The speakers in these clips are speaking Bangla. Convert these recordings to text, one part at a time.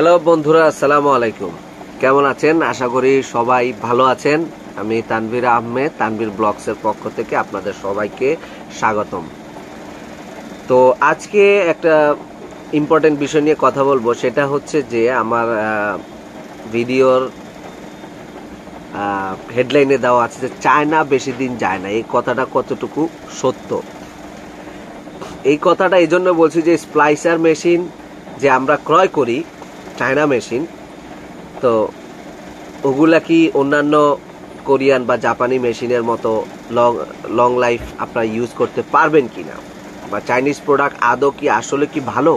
হ্যালো বন্ধুরা, আসসালামু আলাইকুম। কেমন আছেন? আশা করি সবাই ভালো আছেন। আমি তানভীর আহমেদ, তানভীর ব্লগসের পক্ষ থেকে আপনাদের সবাইকে স্বাগতম। তো আজকে একটা ইম্পর্টেন্ট বিষয় নিয়ে কথা বলব, সেটা হচ্ছে যে আমার ভিডিওর হেডলাইনে দেওয়া আছে যে চায়না বেশি দিন যায় না। এই কথাটা কতটুকু সত্য? এই কথাটা এই জন্য বলছি যে স্প্লাইসার মেশিন যে আমরা ক্রয় করি চায়না মেশিন। তো ওগুলা কি অন্যান্য কোরিয়ান বা জাপানি মেশিনের মতো লং লং লাইফ আপনারা ইউজ করতে পারবেন কি না বা চাইনিজ প্রোডাক্ট আদৌ কি আসলে কি ভালো?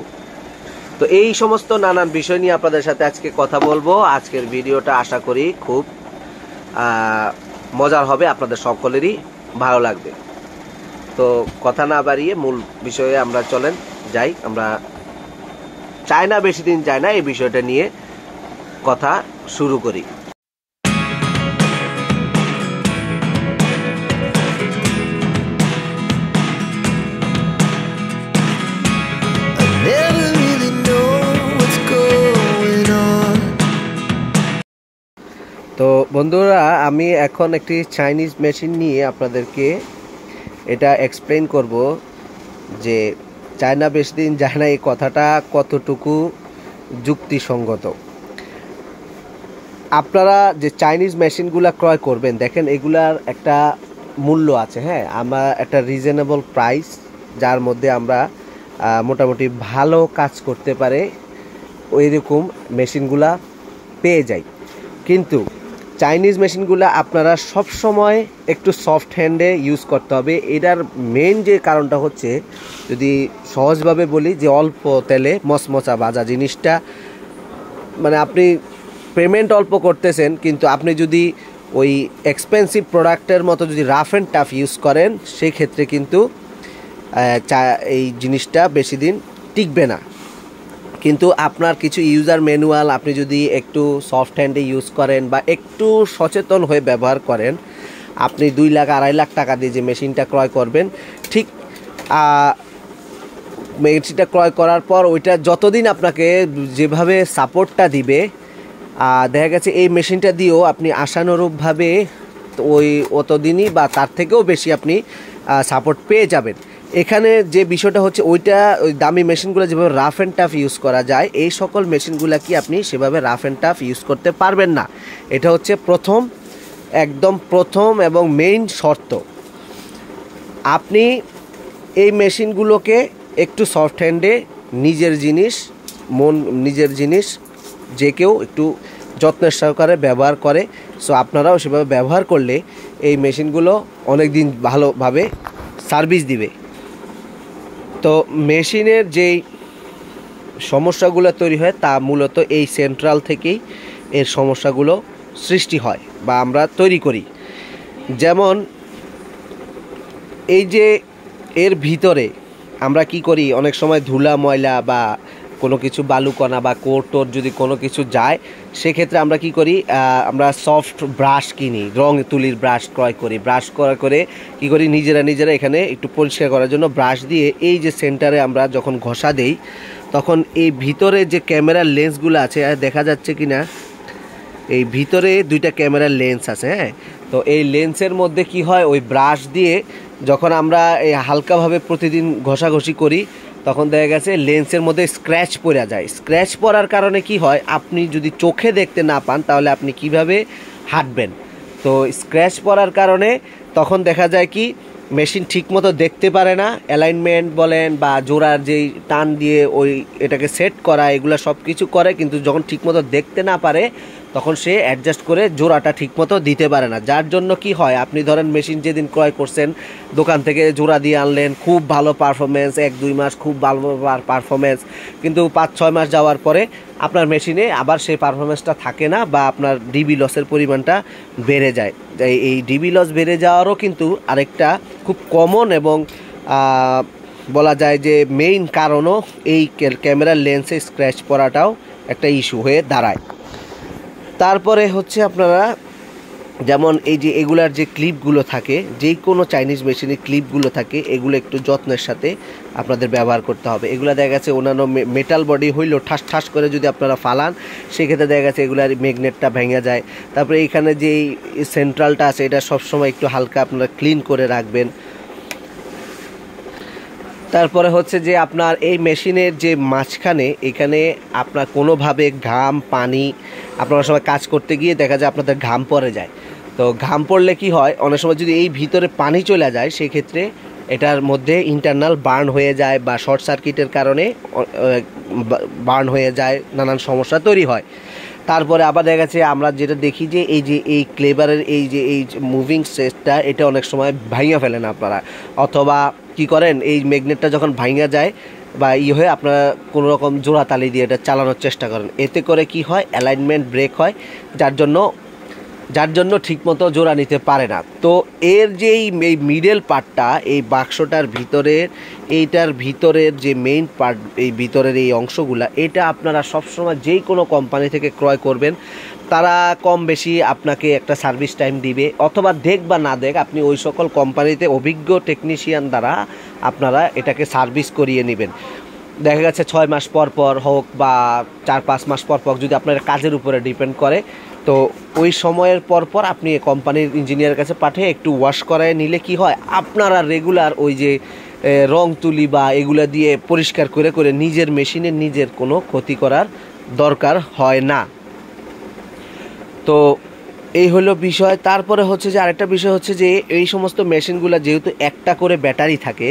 তো এই সমস্ত নানান বিষয় নিয়ে আপনাদের সাথে আজকে কথা বলব। আজকের ভিডিওটা আশা করি খুব মজার হবে, আপনাদের সকলেরই ভালো লাগবে। তো কথা না বাড়িয়ে মূল বিষয়ে আমরা চলেন, যাই, আমরা চায়না বেশি দিন যায় না এই বিষয়টা নিয়ে কথা শুরু করি. তো বন্ধুরা আমি এখন একটি চাইনিজ মেশিন নিয়ে আপনাদেরকে এটা এক্সপ্লেন করব যে চায়না বেশি দিন যায় না এই কথাটা কতটুকু যুক্তিসঙ্গত। আপনারা যে চাইনিজ মেশিনগুলো ক্রয় করবেন, দেখেন এগুলার একটা মূল্য আছে হ্যাঁ? আমরা একটা রিজনেবল প্রাইস যার মধ্যে আমরা মোটামুটি ভালো কাজ করতে পারে ওই রকম মেশিনগুলা পেয়ে যাই। কিন্তু চাইনিজ মেশিনগুলো আপনারা সব সময় একটু সফট হ্যান্ডে ইউজ করতে হবে। এটার মেন যে কারণটা হচ্ছে, যদি সহজভাবে বলি যে অল্প তেলে মচমচা ভাজা জিনিসটা মানে আপনি পেমেন্ট অল্প করতেছেন, কিন্তু আপনি যদি ওই এক্সপেন্সিভ প্রোডাক্টের মতো যদি রাফ অ্যান্ড টাফ ইউজ করেন সেই ক্ষেত্রে কিন্তু এই জিনিসটা বেশি দিন টিকবে না। কিন্তু আপনার কিছু ইউজার ম্যানুয়াল আপনি যদি একটু সফট হ্যান্ডে ইউজ করেন বা একটু সচেতন হয়ে ব্যবহার করেন, আপনি দুই লাখ, আড়াই লাখ টাকা দিয়ে যে মেশিনটা ক্রয় করবেন, ঠিক মেশিনটা ক্রয় করার পর ওইটা যতদিন আপনাকে যেভাবে সাপোর্টটা দিবে দেখা গেছে এই মেশিনটা দিয়েও আপনি আশানুরূপভাবে ওই অতদিনই বা তার থেকেও বেশি আপনি সাপোর্ট পেয়ে যাবেন। এখানে যে বিষয়টা হচ্ছে, ওইটা ওই দামি মেশিনগুলো যেভাবে রাফ অ্যান্ড টাফ ইউজ করা যায়, এই সকল মেশিনগুলো কি আপনি সেভাবে রাফ অ্যান্ড টাফ ইউজ করতে পারবেন না। এটা হচ্ছে প্রথম, একদম প্রথম এবং মেইন শর্ত। আপনি এই মেশিনগুলোকে একটু সফট হ্যান্ডে নিজের জিনিস, মন, নিজের জিনিস, যে কেউ একটু যত্নের সহকারে ব্যবহার করে সো আপনারাও সেভাবে ব্যবহার করলে এই মেশিনগুলো অনেক দিন ভালোভাবে সার্ভিস দিবে। তো মেশিনের যেই সমস্যাগুলো তৈরি হয়, তা মূলত এই সেন্ট্রাল থেকেই এর সমস্যাগুলো সৃষ্টি হয় বা আমরা তৈরি করি। যেমন, এই যে এর ভিতরে আমরা কি করি? অনেক সময় ধুলা, ময়লা বা কোনো কিছু বালুকণা বা কোর্টোর যদি কোনো কিছু যায়, সেক্ষেত্রে আমরা কি করি আমরা সফট ব্রাশ কিনি রং তুলির ব্রাশ ক্রয় করি। ব্রাশ করা করে কি করি, নিজেরা নিজেরা এখানে একটু পরিষ্কার করার জন্য ব্রাশ দিয়ে এই যে সেন্টারে আমরা যখন ঘষা দেই, তখন এই ভিতরে যে ক্যামেরার লেন্সগুলো আছে দেখা যাচ্ছে কি না, এই ভিতরে দুইটা ক্যামেরার লেন্স আছে হ্যাঁ? তো এই লেন্সের মধ্যে কি হয়, ওই ব্রাশ দিয়ে যখন আমরা এই হালকাভাবে প্রতিদিন ঘষাঘষি করি, তখন দেখা গেছে লেন্সের মধ্যে স্ক্র্যাচ পড়ে যায়। স্ক্র্যাচ পড়ার কারণে কি হয়, আপনি যদি চোখে দেখতে না পান, তাহলে আপনি কীভাবে হাঁটবেন? তো স্ক্র্যাচ পড়ার কারণে তখন দেখা যায় কি মেশিন ঠিকমতো দেখতে পারে না অ্যালাইনমেন্ট বলেন বা জোড়ার যেই টান দিয়ে ওই এটাকে সেট করা, এগুলো সব কিছু করে, কিন্তু যখন ঠিকমতো দেখতে না পারে, তখন সে অ্যাডজাস্ট করে জোড়াটা ঠিকমতো দিতে পারে না। যার জন্য কি হয়, আপনি ধরেন মেশিন যেদিন ক্রয় করছেন, দোকান থেকে জোড়া দিয়ে আনলেন, খুব ভালো পারফরমেন্স এক দুই মাস খুব ভালো পারফরমেন্স কিন্তু পাঁচ ছয় মাস যাওয়ার পরে আপনার মেশিনে আবার সেই পারফরমেন্সটা থাকে না বা আপনার ডিবি লসের পরিমাণটা বেড়ে যায়। এই- এই ডিবি লস বেড়ে যাওয়ারও কিন্তু আরেকটা খুব কমন এবং বলা যায় যে মেইন কারণও এই ক্যামেরার লেন্সে স্ক্র্যাচ পড়াটাও একটা ইস্যু হয়ে দাঁড়ায়। তারপরে হচ্ছে আপনারা যেমন এই যে এগুলার যে ক্লিপগুলো থাকে যে কোনো চাইনিজ মেশিনের ক্লিপগুলো থাকে, এগুলো একটু যত্নের সাথে আপনাদের ব্যবহার করতে হবে। এগুলো দেখা গেছে অন্যান্য মেটাল বডি হইলেও ঠাস ঠাস করে যদি আপনারা ফালান, সেক্ষেত্রে দেখা গেছে এগুলার ম্যাগনেটটা ভেঙে যায়। তারপরে এখানে যে সেন্ট্রালটা আছে, এটা সবসময় একটু হালকা আপনারা ক্লিন করে রাখবেন। তারপরে হচ্ছে যে আপনার এই মেশিনের যে মাঝখানে, এখানে আপনার কোনোভাবে ঘাম, পানি আপনারা সময় কাজ করতে গিয়ে দেখা যায় আপনাদের ঘাম পড়ে যায়। তো ঘাম পড়লে কি হয়, অনেক সময় যদি এই ভিতরে পানি চলে যায়, সেক্ষেত্রে এটার মধ্যে ইন্টারনাল বার্ন হয়ে যায় বা শর্ট সার্কিটের কারণে বার্ন হয়ে যায়, নানান সমস্যা তৈরি হয়। তারপরে আবার দেখা গেছে, আমরা যেটা দেখি যে এই যে, এই ক্লেবারের এই যে, এই মুভিং সেটটা এটা অনেক সময় ভাঙিয়ে ফেলেন আপনারা। অথবা কি করেন? এই ম্যাগনেটটা যখন ভাঙা যায় বা ই হয়ে আপনারা কোনো রকম জোড়া তালি দিয়ে এটা চালানোর চেষ্টা করেন। এতে করে কি হয়? অ্যালাইনমেন্ট ব্রেক হয়, যার জন্য যার জন্য ঠিকমতো জোড়া নিতে পারে না। তো এর যে এই মিডল পার্টটা এই বাক্সটার ভিতরের এইটার ভিতরের যে মেইন পার্ট এই ভিতরের এই অংশগুলা, এটা আপনারা সবসময় যেই কোনো কোম্পানি থেকে ক্রয় করবেন তারা কম বেশি আপনাকে একটা সার্ভিস টাইম দিবে, অথবা দেখ বা না দেখ, আপনি ওই সকল কোম্পানিতে অভিজ্ঞ টেকনিশিয়ান দ্বারা আপনারা এটাকে সার্ভিস করিয়ে নেবেন। দেখা গেছে ছয় মাস পর পর হোক বা চার পাঁচ মাস পর পর যদি আপনার কাজের উপরে ডিপেন্ড করে, তো ওই সময়ের পর পর আপনি কোম্পানির ইঞ্জিনিয়ারের কাছে পাঠিয়ে একটু ওয়াশ করায় নিলে কি হয়, আপনারা রেগুলার ওই যে রং তুলি বা এগুলা দিয়ে পরিষ্কার করে করে নিজের মেশিনে নিজের কোনো ক্ষতি করার দরকার হয় না। তো এই হলো বিষয়। তারপরে হচ্ছে যে আরেকটা বিষয় হচ্ছে যে এই সমস্ত মেশিনগুলো যেহেতু একটা করে ব্যাটারি থাকে,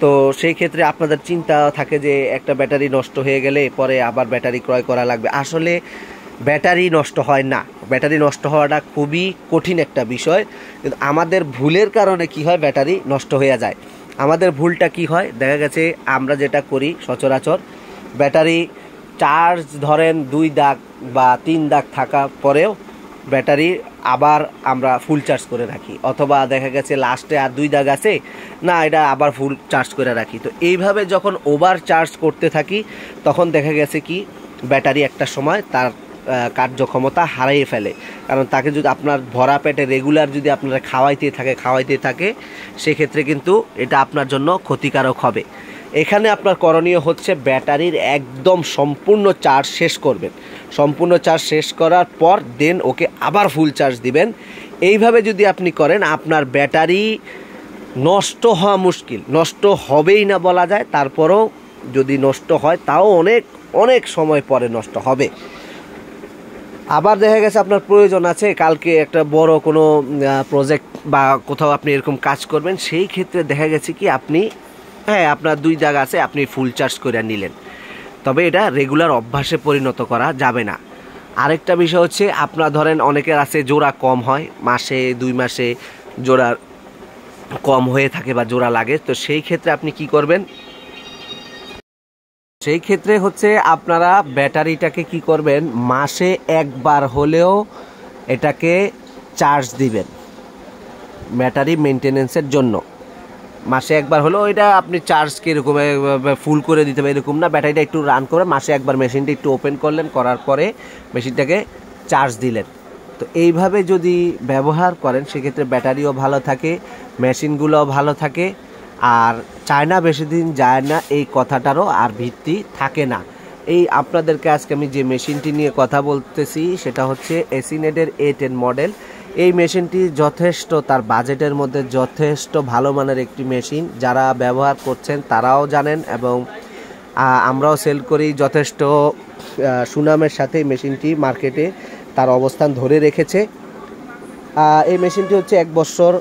তো সেই ক্ষেত্রে আপনাদের চিন্তা থাকে যে একটা ব্যাটারি নষ্ট হয়ে গেলে পরে আবার ব্যাটারি ক্রয় করা লাগবে। আসলে ব্যাটারি নষ্ট হয় না। ব্যাটারি নষ্ট হওয়াটা খুবই কঠিন একটা বিষয়। কিন্তু আমাদের ভুলের কারণে কি হয়? ব্যাটারি নষ্ট হয়ে যায়। আমাদের ভুলটা কি হয়? দেখা গেছে আমরা যেটা করি সচরাচর, ব্যাটারি চার্জ ধরেন দুই দাগ বা তিন দাগ থাকা পরেও ব্যাটারি আবার আমরা ফুল চার্জ করে রাখি। অথবা দেখা গেছে লাস্টে আর দুই দাগ আছে, না, এটা আবার ফুল চার্জ করে রাখি। তো এইভাবে যখন ওভার চার্জ করতে থাকি, তখন দেখা গেছে কি, ব্যাটারি একটা সময় তার কার্যক্ষমতা হারিয়ে ফেলে। কারণ তাকে যদি আপনার ভরা পেটে রেগুলার যদি আপনারা খাওয়াইতে থাকে খাওয়াইতে থাকে, সেক্ষেত্রে কিন্তু এটা আপনার জন্য ক্ষতিকারক হবে। এখানে আপনার করণীয় হচ্ছে ব্যাটারির একদম সম্পূর্ণ চার্জ শেষ করবেন। সম্পূর্ণ চার্জ শেষ করার পর দেন ওকে আবার ফুল চার্জ দিবেন। এইভাবে যদি আপনি করেন, আপনার ব্যাটারি নষ্ট হওয়া মুশকিল। নষ্ট হবেই না বলা যায়, তারপরও যদি নষ্ট হয়, তাও অনেক অনেক সময় পরে নষ্ট হবে। আবার দেখা গেছে আপনার প্রয়োজন আছে, কালকে একটা বড় কোনো প্রজেক্ট বা কোথাও আপনি এরকম কাজ করবেন, সেই ক্ষেত্রে দেখা গেছে কি, আপনি হ্যাঁ আপনার দুই জায়গা আছে, আপনি ফুল চার্জ করে নিলেন। তবে এটা রেগুলার অভ্যাসে পরিণত করা যাবে না। আরেকটা বিষয় হচ্ছে, আপনার ধরেন অনেকের আছে জোড়া কম হয়, মাসে, দুই মাসে জোড়া কম হয়ে থাকে বা জোড়া লাগে। তো সেই ক্ষেত্রে আপনি কি করবেন? সেই ক্ষেত্রে হচ্ছে আপনারা ব্যাটারিটাকে কি করবেন? মাসে একবার হলেও এটাকে চার্জ দিবেন। ব্যাটারি মেনটেনেন্সের জন্য। মাসে একবার হলেও এটা আপনি চার্জ কীরকম ফুল করে দিতে হবে, এরকম না ব্যাটারিটা একটু রান করে মাসে একবার মেশিনটা একটু ওপেন করলেন, করার পরে মেশিনটাকে চার্জ দিলেন। তো এইভাবে যদি ব্যবহার করেন, সেক্ষেত্রে ব্যাটারিও ভালো থাকে মেশিনগুলোও ভালো থাকে। আর চায়না বেশি দিন যায় না, এই কথাটারও আর ভিত্তি থাকে না। এই আপনাদেরকে আজকে আমি যে মেশিনটি নিয়ে কথা বলতেছি, সেটা হচ্ছে এসিনেডের এ টেন মডেল এই মেশিনটি যথেষ্ট, তার বাজেটের মধ্যে যথেষ্ট ভালো মানের একটি মেশিন। যারা ব্যবহার করছেন তারাও জানেন এবং আমরাও সেল করি যথেষ্ট সুনামের সাথে মেশিনটি মার্কেটে তার অবস্থান ধরে রেখেছে। এই মেশিনটি হচ্ছে এক বছর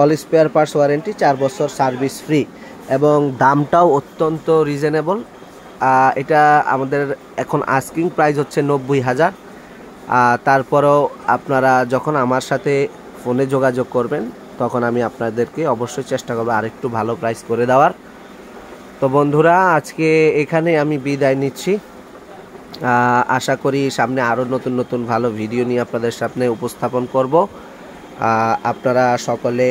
অল স্পেয়ার পার্টস ওয়ারেন্টি, চার বছর সার্ভিস ফ্রি এবং দামটাও অত্যন্ত রিজনেবল। এটা আমাদের এখন আস্কিং প্রাইস হচ্ছে নব্বই হাজার। তারপরেও আপনারা যখন আমার সাথে ফোনে যোগাযোগ করবেন, তখন আমি আপনাদেরকে অবশ্যই চেষ্টা করব আরেকটু ভালো প্রাইস করে দেওয়ার। তো বন্ধুরা, আজকে এখানে আমি বিদায় নিচ্ছি। আশা করি সামনে আরও নতুন নতুন ভালো ভিডিও নিয়ে আপনাদের সামনে উপস্থাপন করব। আপনারা সকলে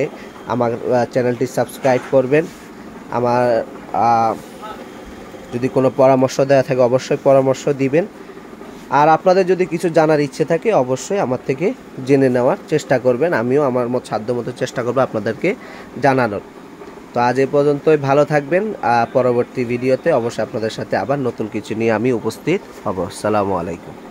আমার চ্যানেলটি সাবস্ক্রাইব করবেন। আমার যদি কোনো পরামর্শ দেওয়া থাকে অবশ্যই পরামর্শ দিবেন। আর আপনাদের যদি কিছু জানার ইচ্ছে থাকে, অবশ্যই আমার থেকে জেনে নেওয়ার চেষ্টা করবেন। আমিও আমার মত সাধ্য মতো চেষ্টা করব আপনাদেরকে জানানোর। তো আজ এ পর্যন্তই, ভালো থাকবেন। পরবর্তী ভিডিওতে অবশ্যই আপনাদের সাথে আবার নতুন কিছু নিয়ে আমি উপস্থিত হব। আসসালামু আলাইকুম।